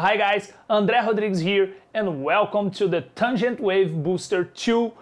Hi guys, André Rodrigues here and welcome to the Tangent Wave Booster 2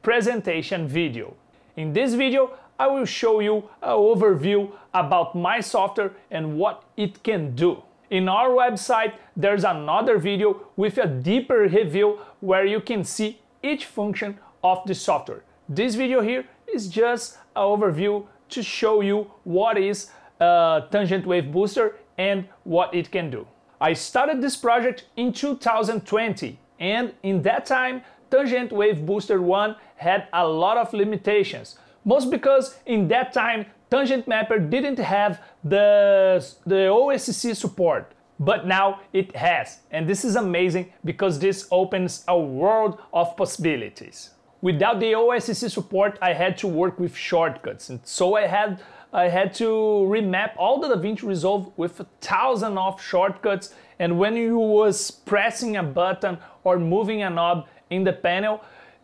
presentation video. In this video, I will show you an overview about my software and what it can do. In our website, there's another video with a deeper review where you can see each function of the software. This video here is just an overview to show you what is a Tangent Wave Booster and what it can do. I started this project in 2020 and in that time Tangent Wave Booster 1 had a lot of limitations. Most because in that time Tangent Mapper didn't have the, the OSC support. But now it has. And this is amazing because this opens a world of possibilities. Without the OSC support, I had to work with shortcuts. And so I had I had to remap all the DaVinci Resolve with a thousand of shortcuts. And when you was pressing a button or moving a knob in the panel,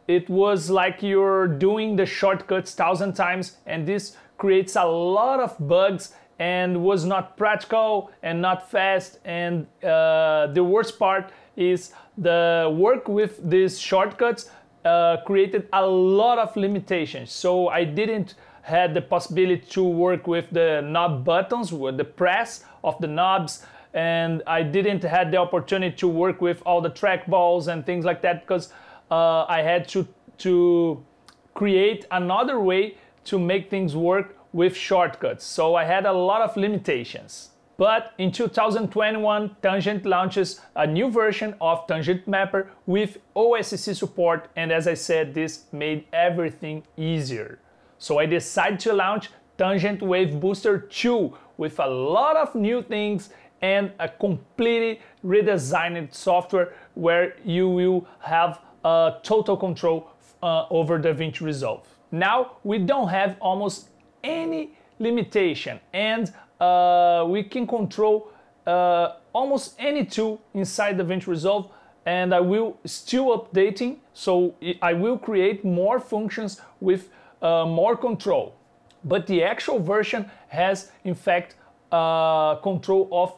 it was like you're doing the shortcuts thousand times. And this creates a lot of bugs and was not practical and not fast. And uh, the worst part is the work with these shortcuts uh, created a lot of limitations. So I didn't had the possibility to work with the knob buttons, with the press of the knobs, and I didn't had the opportunity to work with all the trackballs and things like that because uh, I had to to create another way to make things work with shortcuts. So I had a lot of limitations. But in 2021, Tangent launches a new version of Tangent Mapper with OSC support and as I said, this made everything easier. So I decided to launch Tangent Wave Booster 2 with a lot of new things and a completely redesigned software where you will have a total control uh, over DaVinci Resolve. Now we don't have almost any limitation and uh, we can control uh, almost any tool inside DaVinci Resolve and I will still updating so I will create more functions with uh, more control. But the actual version has, in fact, uh, control of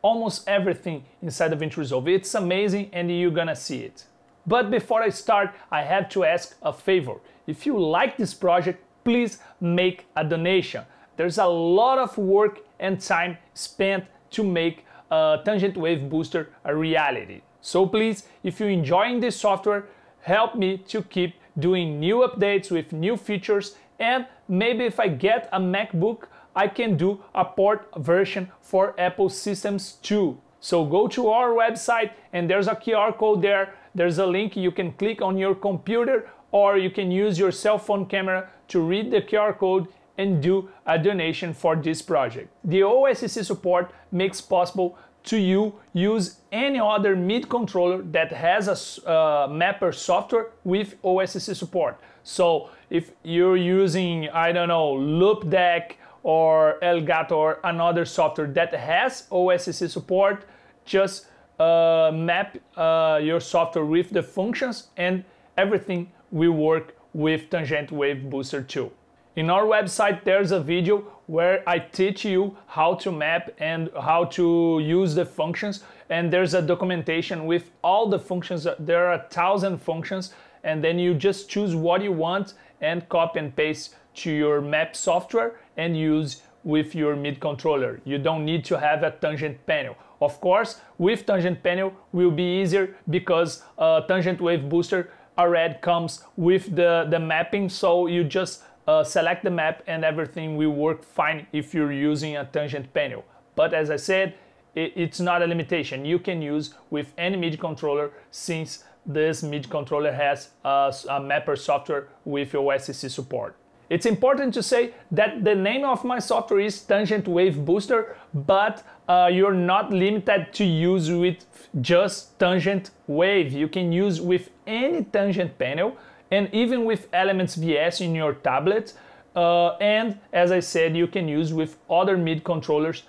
almost everything inside of Resolve. It's amazing and you're gonna see it. But before I start, I have to ask a favor. If you like this project, please make a donation. There's a lot of work and time spent to make a Tangent Wave Booster a reality. So please, if you're enjoying this software, help me to keep doing new updates with new features and maybe if I get a MacBook I can do a port version for Apple systems too. So go to our website and there's a QR code there. There's a link you can click on your computer or you can use your cell phone camera to read the QR code and do a donation for this project. The OSC support makes possible to you use any other MIDI controller that has a uh, mapper software with OSC support. So if you're using, I don't know, Loupedeck or Elgato or another software that has OSC support, just uh, map uh, your software with the functions and everything will work with Tangent Wave Booster 2. In our website, there's a video where I teach you how to map and how to use the functions. And there's a documentation with all the functions. There are a thousand functions and then you just choose what you want and copy and paste to your map software and use with your MIDI controller. You don't need to have a tangent panel. Of course, with tangent panel will be easier because tangent wave booster already comes with the, the mapping so you just uh, select the map and everything will work fine if you're using a tangent panel. But as I said, it, it's not a limitation. You can use with any MIDI controller since this MIDI controller has a, a mapper software with OSC support. It's important to say that the name of my software is Tangent Wave Booster, but uh, you're not limited to use with just Tangent Wave. You can use with any tangent panel and even with Elements VS in your tablet. Uh, and as I said, you can use with other MIDI controllers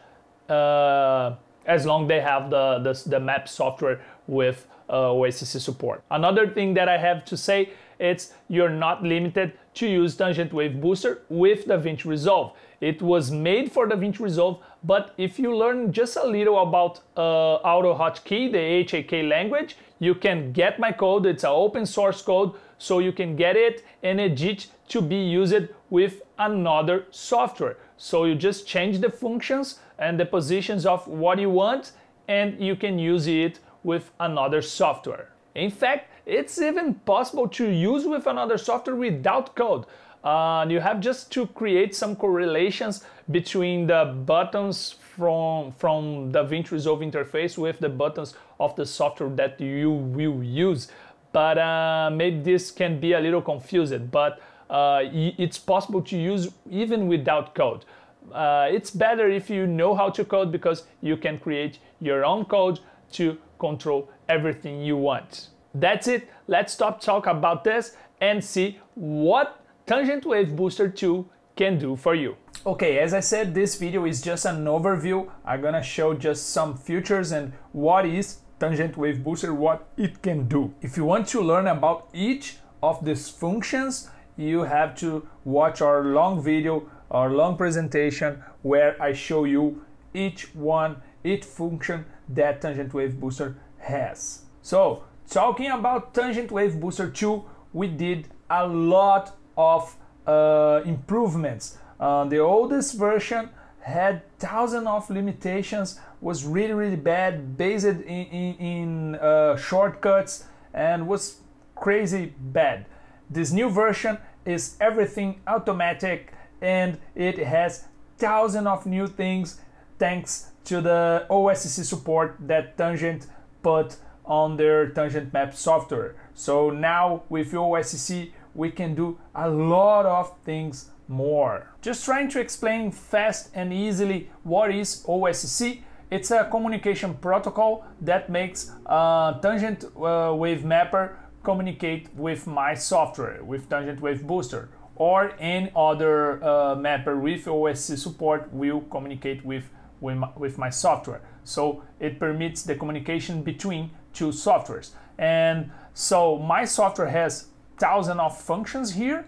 uh, as long they have the, the, the map software with uh, OSC support. Another thing that I have to say it's you're not limited to use Tangent Wave Booster with DaVinci Resolve. It was made for DaVinci Resolve, but if you learn just a little about uh, AutoHotkey, the HAK language, you can get my code. It's an open source code, so you can get it and edit to be used with another software. So you just change the functions and the positions of what you want, and you can use it with another software. In fact, it's even possible to use with another software without code. Uh, you have just to create some correlations between the buttons from, from DaVinci Resolve interface with the buttons of the software that you will use. But uh, maybe this can be a little confused, but uh, it's possible to use even without code. Uh, it's better if you know how to code because you can create your own code to control everything you want. That's it. Let's stop talk about this and see what Tangent Wave Booster 2 can do for you. Okay, as I said, this video is just an overview. I'm gonna show just some features and what is Tangent Wave Booster, what it can do. If you want to learn about each of these functions, you have to watch our long video, our long presentation where I show you each one, each function that Tangent Wave Booster has. So Talking about Tangent Wave Booster 2, we did a lot of uh, improvements. Uh, the oldest version had thousands of limitations, was really really bad, based in, in, in uh, shortcuts, and was crazy bad. This new version is everything automatic and it has thousands of new things thanks to the OSC support that Tangent put on their tangent map software. So now with OSCC, we can do a lot of things more. Just trying to explain fast and easily what is OSC. It's a communication protocol that makes a tangent uh, wave mapper communicate with my software, with Tangent Wave Booster, or any other uh, mapper with OSC support will communicate with, with my, with my software. So it permits the communication between two softwares. And so my software has thousand of functions here.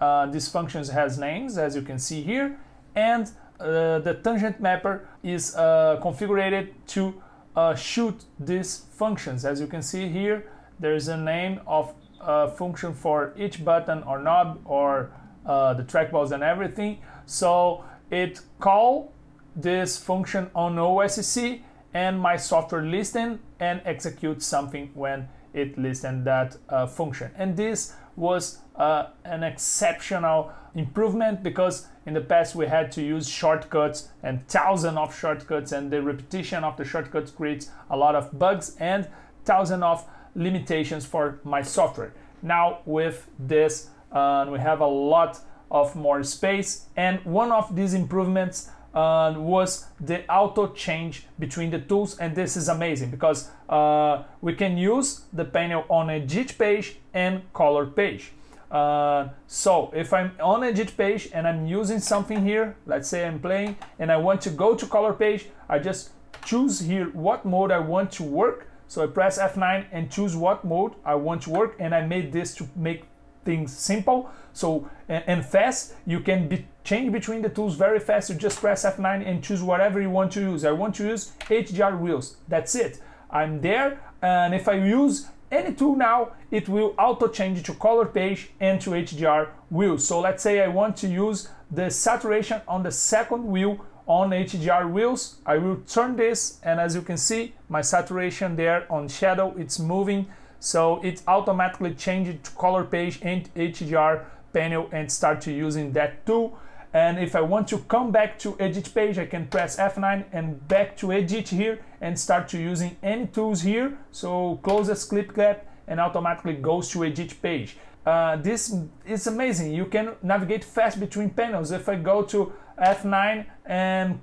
Uh, these functions has names, as you can see here, and uh, the tangent mapper is uh, configured to uh, shoot these functions. As you can see here, there is a name of a function for each button or knob or uh, the trackballs and everything. So it call this function on OSC and my software listen and execute something when it listen that uh, function. And this was uh, an exceptional improvement because in the past we had to use shortcuts and thousands of shortcuts and the repetition of the shortcuts creates a lot of bugs and thousands of limitations for my software. Now with this uh, we have a lot of more space and one of these improvements uh, was the auto change between the tools and this is amazing because uh, we can use the panel on a edit page and color page. Uh, so if I'm on a edit page and I'm using something here, let's say I'm playing and I want to go to color page, I just choose here what mode I want to work. So I press F9 and choose what mode I want to work and I made this to make things simple so and, and fast you can be, change between the tools very fast. You just press F9 and choose whatever you want to use. I want to use HDR wheels. That's it. I'm there and if I use any tool now it will auto change to color page and to HDR wheels so let's say I want to use the saturation on the second wheel on HDR wheels. I will turn this and as you can see my saturation there on shadow it's moving. So it automatically changed to color page and HDR panel and start to using that tool. And if I want to come back to edit page, I can press F9 and back to edit here and start to using any tools here. So close the clip gap and automatically goes to edit page. Uh, this is amazing. You can navigate fast between panels. If I go to F9 and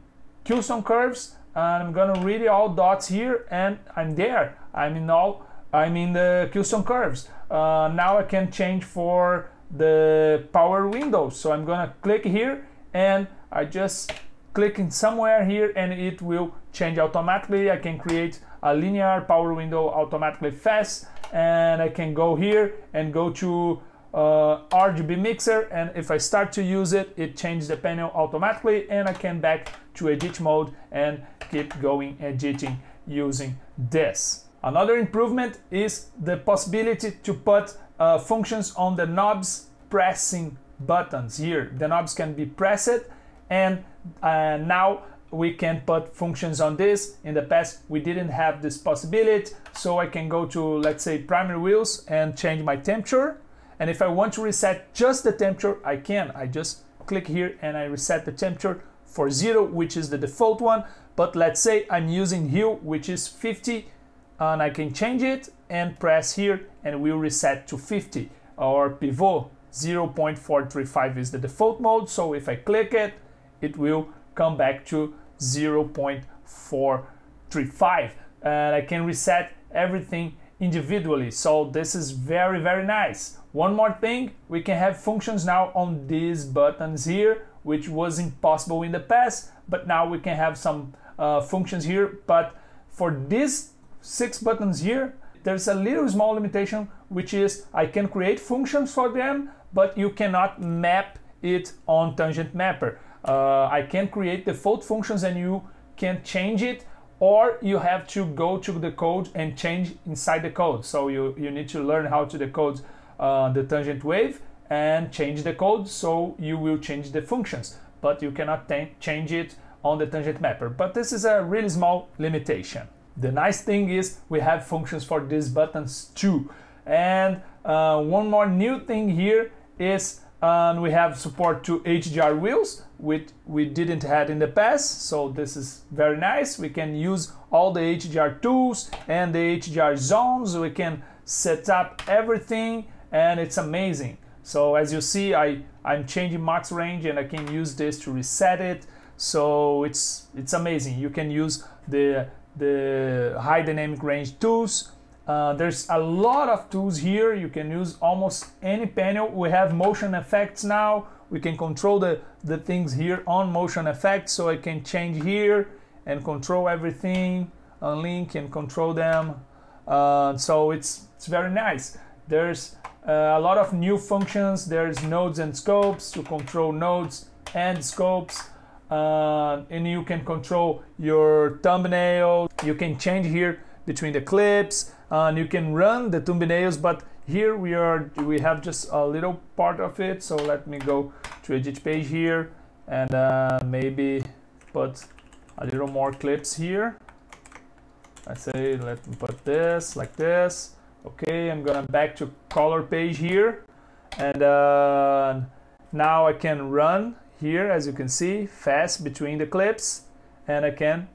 some curves, I'm gonna read all dots here and I'm there. I'm in all I'm in the custom curves. Uh, now I can change for the power window. So I'm gonna click here and I just click in somewhere here and it will change automatically. I can create a linear power window automatically fast and I can go here and go to uh, RGB mixer and if I start to use it, it changes the panel automatically and I can back to edit mode and keep going editing using this. Another improvement is the possibility to put uh, functions on the knobs pressing buttons here. The knobs can be pressed and uh, now we can put functions on this. In the past, we didn't have this possibility. So I can go to, let's say, primary wheels and change my temperature. And if I want to reset just the temperature, I can. I just click here and I reset the temperature for zero, which is the default one. But let's say I'm using hue, which is 50, and I can change it and press here and we'll reset to 50 or pivot 0.435 is the default mode. So if I click it, it will come back to 0.435 and I can reset everything individually. So this is very, very nice. One more thing, we can have functions now on these buttons here, which was impossible in the past, but now we can have some uh, functions here. But for these six buttons here, there's a little small limitation, which is I can create functions for them, but you cannot map it on Tangent Mapper. Uh, I can create default functions and you can change it or you have to go to the code and change inside the code. So you, you need to learn how to decode uh, the tangent wave and change the code so you will change the functions, but you cannot change it on the tangent mapper. But this is a really small limitation. The nice thing is we have functions for these buttons too. And uh, one more new thing here is and we have support to HDR wheels which we didn't had in the past. So this is very nice. We can use all the HDR tools and the HDR zones. We can set up everything and it's amazing. So as you see I I'm changing max range and I can use this to reset it. So it's it's amazing. You can use the the high dynamic range tools uh, there's a lot of tools here. You can use almost any panel. We have motion effects now. We can control the, the things here on motion effects. So I can change here and control everything, unlink and control them. Uh, so it's, it's very nice. There's uh, a lot of new functions. There's nodes and scopes to control nodes and scopes. Uh, and you can control your thumbnail. You can change here between the clips and you can run the thumbnails but here we are we have just a little part of it. So let me go to edit page here and uh, maybe put a little more clips here. I say let me put this like this. Okay I'm gonna back to color page here. And uh, now I can run here as you can see fast between the clips and I can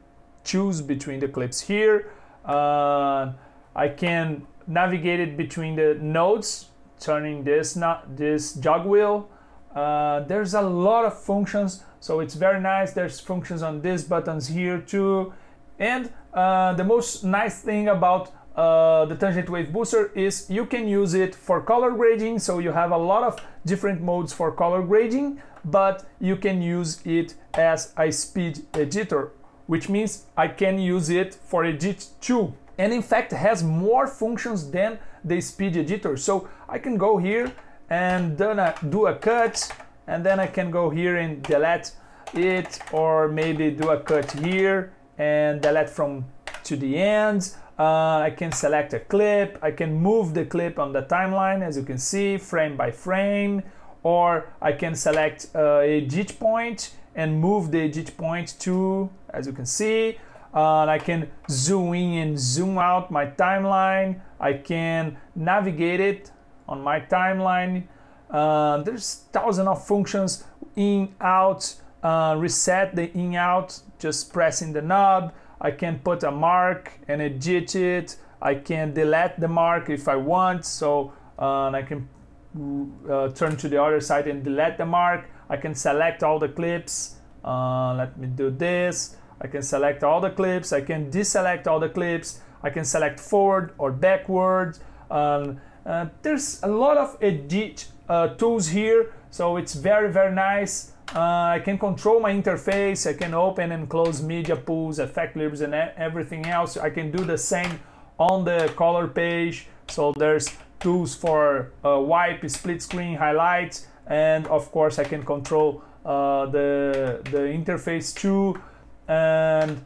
choose between the clips here uh, I can navigate it between the nodes, turning this not this jog wheel. Uh, there's a lot of functions, so it's very nice. There's functions on these buttons here too. And uh, the most nice thing about uh, the Tangent Wave Booster is you can use it for color grading, so you have a lot of different modes for color grading, but you can use it as a speed editor, which means I can use it for edit too and in fact has more functions than the speed editor. So I can go here and do a cut and then I can go here and delete it or maybe do a cut here and delete from to the end. Uh, I can select a clip, I can move the clip on the timeline as you can see frame by frame or I can select uh, a edit point and move the edit point to as you can see uh, I can zoom in and zoom out my timeline. I can navigate it on my timeline. Uh, there's thousands of functions in, out, uh, reset the in, out, just pressing the knob. I can put a mark and edit it. I can delete the mark if I want. So uh, I can uh, turn to the other side and delete the mark. I can select all the clips. Uh, let me do this. I can select all the clips, I can deselect all the clips, I can select forward or backward. Um, uh, there's a lot of edit uh, tools here, so it's very, very nice. Uh, I can control my interface, I can open and close media pools, effect libs and everything else. I can do the same on the color page. So there's tools for uh, wipe, split screen, highlights, and of course I can control uh, the, the interface too. And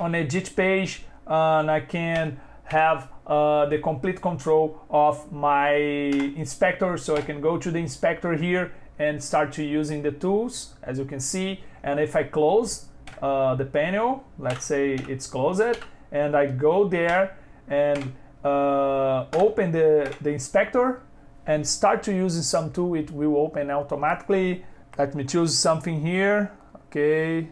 on edit page, and I can have uh, the complete control of my inspector. So I can go to the inspector here and start to using the tools, as you can see. And if I close uh, the panel, let's say it's closed, and I go there and uh, open the, the inspector and start to use some tool, it will open automatically. Let me choose something here. Okay,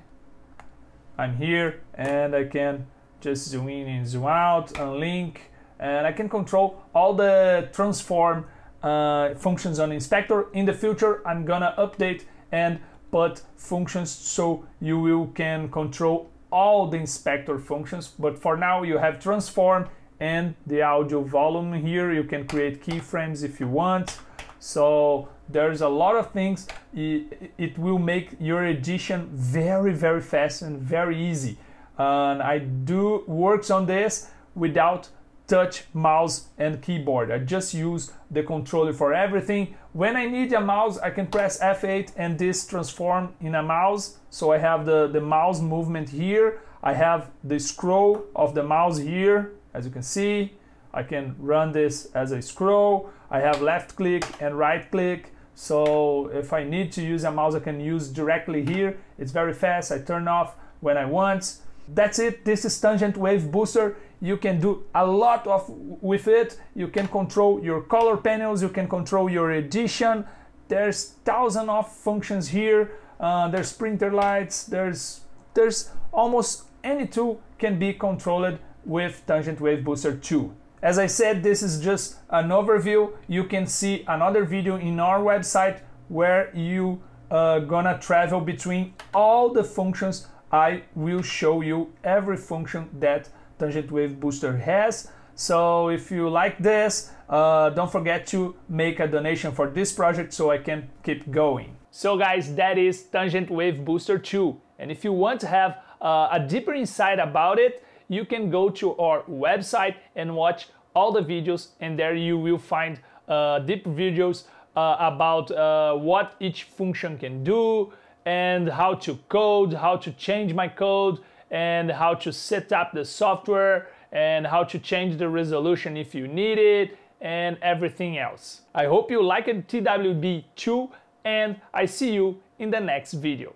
I'm here and I can just zoom in and zoom out, unlink, and I can control all the transform uh, functions on inspector. In the future, I'm gonna update and put functions so you will can control all the inspector functions. But for now, you have transform and the audio volume here. You can create keyframes if you want. So there's a lot of things. It, will make your edition very, very fast and very easy. And I do works on this without touch, mouse and keyboard. I just use the controller for everything. When I need a mouse, I can press F8 and this transform in a mouse. So I have the, the mouse movement here. I have the scroll of the mouse here, as you can see. I can run this as a scroll. I have left click and right click. So if I need to use a mouse, I can use directly here. It's very fast. I turn off when I want. That's it. This is Tangent Wave Booster. You can do a lot of with it. You can control your color panels. You can control your edition. There's thousands of functions here. Uh, there's printer lights. There's there's almost any tool can be controlled with Tangent Wave Booster 2. As I said, this is just an overview. You can see another video in our website where you uh, gonna travel between all the functions. I will show you every function that Tangent Wave Booster has. So if you like this, uh, don't forget to make a donation for this project so I can keep going. So guys, that is Tangent Wave Booster 2. And if you want to have uh, a deeper insight about it, you can go to our website and watch all the videos and there you will find uh, deep videos uh, about uh, what each function can do and how to code, how to change my code and how to set up the software and how to change the resolution if you need it and everything else. I hope you liked TWB2 and I see you in the next video.